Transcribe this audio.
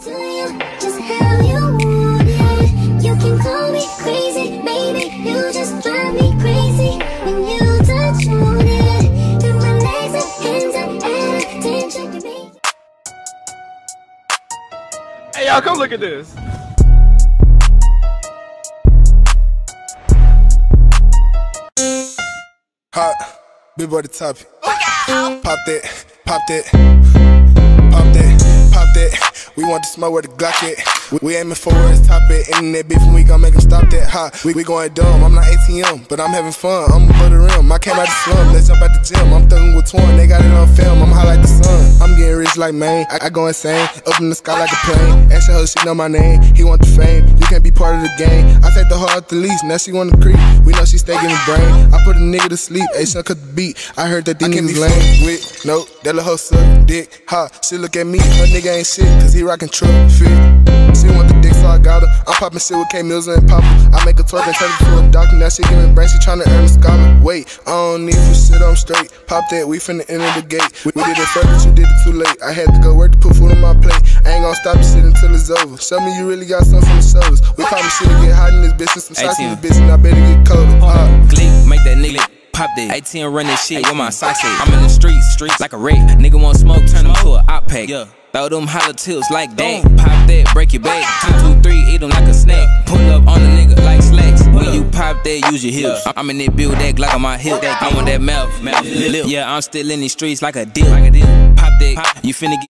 to you just how you want it. You can call me crazy, baby. You just drive me crazy when you touch on it. Through my legs and hands up at attention to me. Hey y'all, come look at this. Hot, big boy the top. Pop that, pop that, pop that, pop that. We want to smoke where the Glock at. We, we aiming for it's top at. Internet beef and we gon' make them stop that. Hot, we, we going dumb. I'm not ATM, but I'm having fun. I'm above the rim. I came out the slum. Let's jump out the gym. I'm thugging with Torn. They got it on film. I'm high like the sun. I'm getting rich like Maine. I, I go insane. Up in the sky like a plane. Ask her, she know my name. He want the fame. You can't be part of the game. I take the heart the least. Now she want the creep. We know she stay getting brain. I put a nigga to sleep. Hey, son, cut the beat. I heard that these niggas lame. With nope, that little hoe suck dick. Ha, she look at me. Her nigga ain't shit, cause he rockin' truck fit. She want the dick, so I got her. I'm poppin' shit with K Mills and Papa. I make a twerk and turn to a doctor. Now she giving brain, she tryna earn a scholar. Wait, I don't need for shit, I'm straight. Pop that, we finna enter the gate. We, we did it first, but you did it too late. I had to go plate. I ain't gon' stop this shit until it's over. Show me you really got something from the shoulders. We poppin' shit to get hot in this business. Some shots in this bitch, and I better get colder. Uh, Gleek, make that nigga pop that. 18 run that shit, where my socks? I'm in the streets, streets like a wreck. Nigga want smoke, turn him to a op pack. Yeah. Throw them hollow tips like that. Pop that, break your back. Two, two, three, eat them like a snack. Pull up on a nigga like slacks. When you pop that, use your hips. I'm in that build that Glock on my hip. I want that mouth, mouth, lip. Yeah, I'm still in these streets like a deal. Pop that, you finna get.